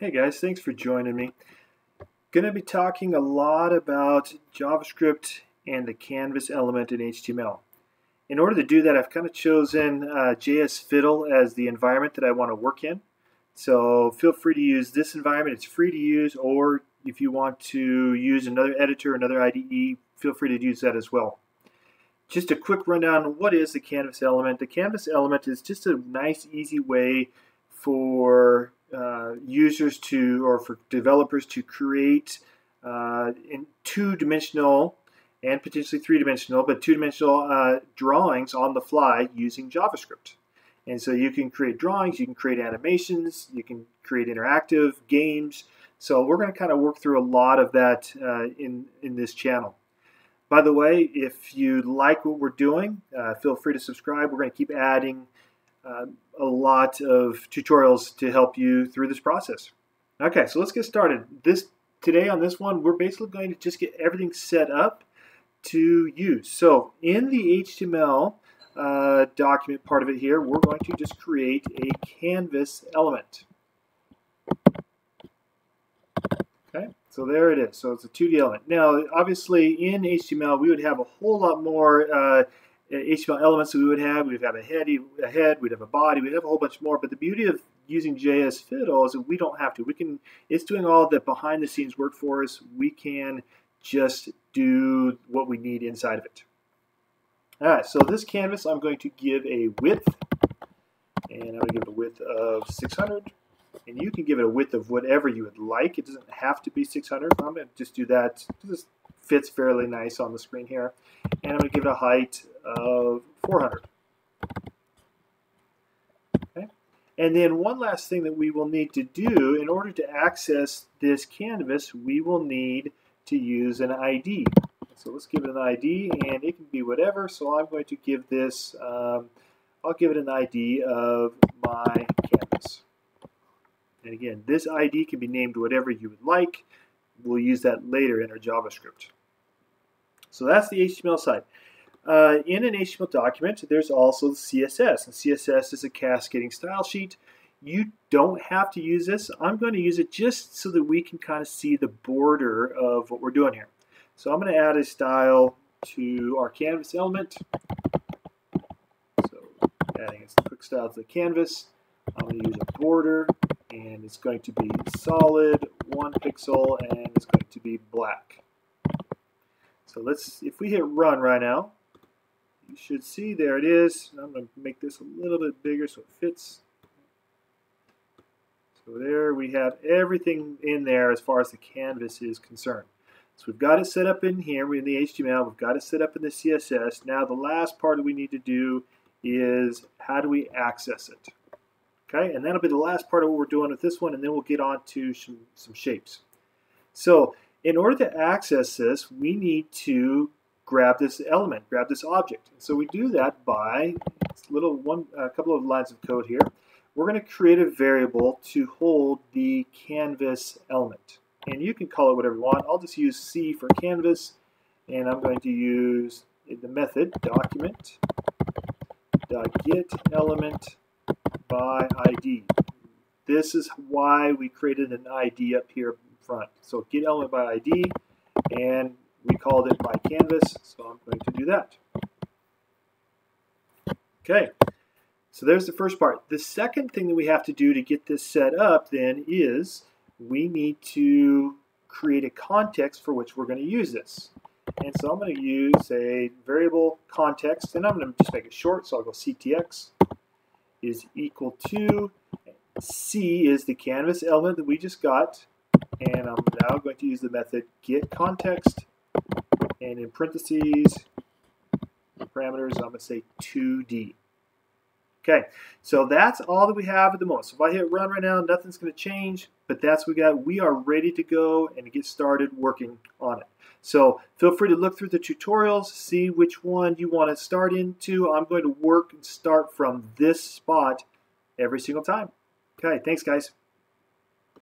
Hey guys, thanks for joining me. Going to be talking a lot about JavaScript and the canvas element in HTML. In order to do that, I've kind of chosen uh, JS Fiddle as the environment that I want to work in. So feel free to use this environment. It's free to use, or if you want to use another editor, another IDE, feel free to use that as well. Just a quick rundown, what is the canvas element? The canvas element is just a nice, easy way for uh, users to, or for developers to create uh, in two-dimensional and potentially three-dimensional, but two-dimensional uh, drawings on the fly using JavaScript. And so you can create drawings, you can create animations, you can create interactive games. So we're going to kind of work through a lot of that uh, in, in this channel. By the way, if you like what we're doing, uh, feel free to subscribe. We're going to keep adding uh, a lot of tutorials to help you through this process. Okay, so let's get started. This Today on this one, we're basically going to just get everything set up to use. So in the HTML uh, document part of it here, we're going to just create a canvas element. Okay, so there it is. So it's a 2D element. Now, obviously, in HTML, we would have a whole lot more uh, HTML elements that we would have. We'd have a head, a head, we'd have a body, we'd have a whole bunch more. But the beauty of using JS Fiddle is that we don't have to. We can. It's doing all the behind the scenes work for us. We can just do what we need inside of it. All right. So this canvas, I'm going to give a width, and I'm going to give it a width of 600. And you can give it a width of whatever you would like. It doesn't have to be 600. I'm going to just do that. Fits fairly nice on the screen here. And I'm going to give it a height of 400. Okay. And then one last thing that we will need to do in order to access this canvas, we will need to use an ID. So let's give it an ID, and it can be whatever. So I'm going to give this, um, I'll give it an ID of my canvas. And again, this ID can be named whatever you would like. We'll use that later in our JavaScript. So that's the HTML side. Uh, in an HTML document, there's also the CSS, and CSS is a cascading style sheet. You don't have to use this. I'm going to use it just so that we can kind of see the border of what we're doing here. So I'm going to add a style to our canvas element. So adding a quick style to the canvas. I'm going to use a border, and it's going to be solid, one pixel, and it's going to be black. So let's, if we hit run right now, you should see there it is. I'm going to make this a little bit bigger so it fits. So there we have everything in there as far as the canvas is concerned. So we've got it set up in here in the HTML. We've got it set up in the CSS. Now the last part that we need to do is how do we access it? Okay, and that'll be the last part of what we're doing with this one, and then we'll get on to some, some shapes. So in order to access this, we need to grab this element, grab this object. So we do that by little one, a couple of lines of code here. We're going to create a variable to hold the canvas element. And you can call it whatever you want. I'll just use C for canvas, and I'm going to use the method document get element by ID. This is why we created an ID up here front. So get element by ID, and we called it by canvas, so I'm going to do that. Okay, so there's the first part. The second thing that we have to do to get this set up then is we need to create a context for which we're going to use this. And so I'm going to use a variable context, and I'm going to just make it short, so I'll go ctx is equal to C is the canvas element that we just got, and I'm now going to use the method get context and in parentheses parameters I'm going to say 2D. Okay, so that's all that we have at the moment. So if I hit run right now, nothing's going to change, but that's what we got. We are ready to go and get started working on it. So feel free to look through the tutorials, see which one you want to start into. I'm going to work and start from this spot every single time. Okay, thanks guys.